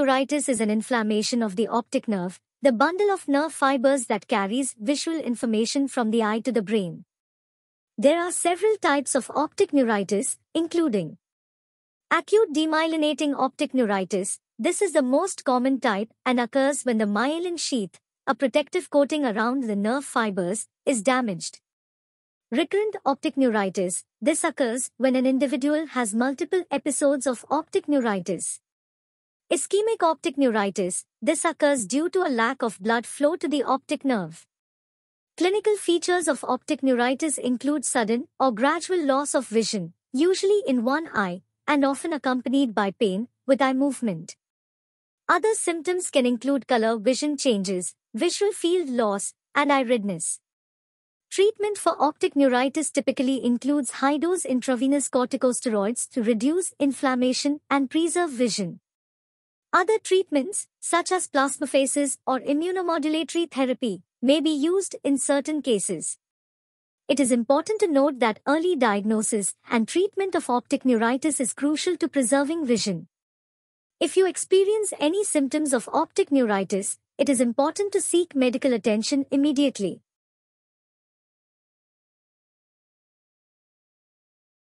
neuritis is an inflammation of the optic nerve, the bundle of nerve fibers that carries visual information from the eye to the brain. There are several types of optic neuritis, including acute demyelinating optic neuritis. This is the most common type and occurs when the myelin sheath, a protective coating around the nerve fibers, is damaged. Recurrent optic neuritis. This occurs when an individual has multiple episodes of optic neuritis. Ischemic optic neuritis. This occurs due to a lack of blood flow to the optic nerve. Clinical features of optic neuritis include sudden or gradual loss of vision, usually in one eye, and often accompanied by pain with eye movement. Other symptoms can include color vision changes, visual field loss, and eye redness. Treatment for optic neuritis typically includes high-dose intravenous corticosteroids to reduce inflammation and preserve vision. Other treatments, such as plasmapheresis or immunomodulatory therapy, may be used in certain cases. It is important to note that early diagnosis and treatment of optic neuritis is crucial to preserving vision. If you experience any symptoms of optic neuritis, it is important to seek medical attention immediately.